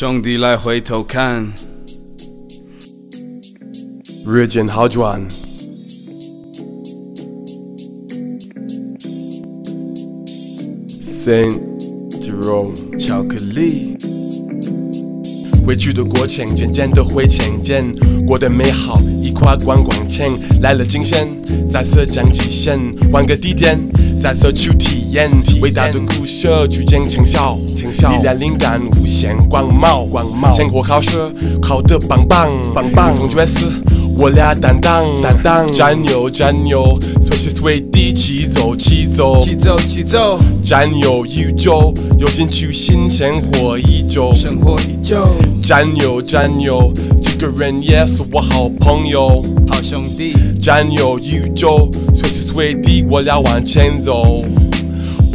兄弟来回头看，日渐好转。Saint Jerome，巧克力，回去的过程渐渐的会渐渐过的美好，一块观光钱来了金线，在色降极限，换个地点，在色区体验，伟大的苦涩逐渐成效，成效，力量灵感无限光芒，光芒，生活考试考得棒棒。棒棒，从角色。我俩担当，担当，战友，战友，随时随地起走，起走，起走起走，战友宇宙，有进取心，鲜活依旧，生活依旧，战友，战友，这个人也是我好朋友，好兄弟，战友宇宙，随时随地我俩往前走。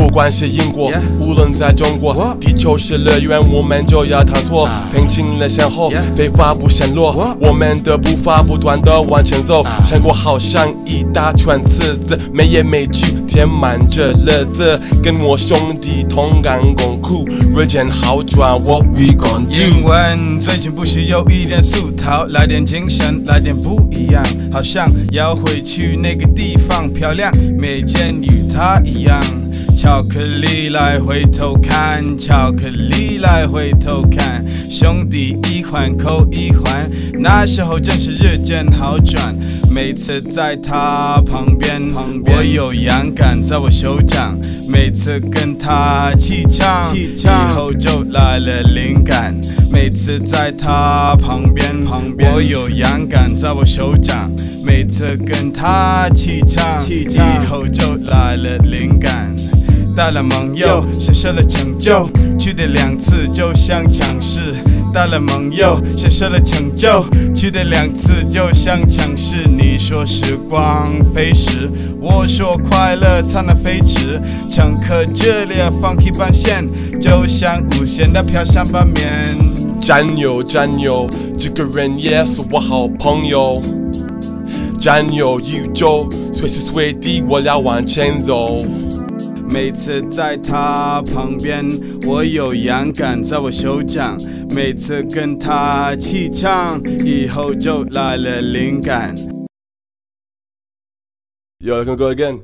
不管是英国，无论在中国，地球是乐园，我们就要探索。平静了向后，废话不显落，我们的步伐不断的往前走。生活好像一大串刺子，每页每句填满着乐子。跟我兄弟同甘共苦，日渐好转，我 we gon' do。英文最近不需有一点俗套，来点精神，来点不一样，好像要回去那个地方，漂亮，每件与它一样。巧克力来回头看，巧克力来回头看，兄弟一环扣一环，那时候真是日渐好转。每次在他旁边，我有阳感在我手掌；每次跟他气枪，以后就来了灵感。每次在他旁边，我有阳感在我手掌；每次跟他气枪，以后就来了灵感。带了盟友，享受了成就，去的两次就像强势。带了盟友，享受了成就，去的两次就像强势。你说时光飞逝，我说快乐灿烂飞驰。乘客这里放屁半线，就像无限的飘香拌面。战友，战友，这个人也是我好朋友。战友宇宙，随时随地我俩往前走。每次在他旁边，我有阳感在我手掌；每次跟他气唱，以后就来了灵感。Yo, I can go again.